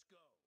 Let's go.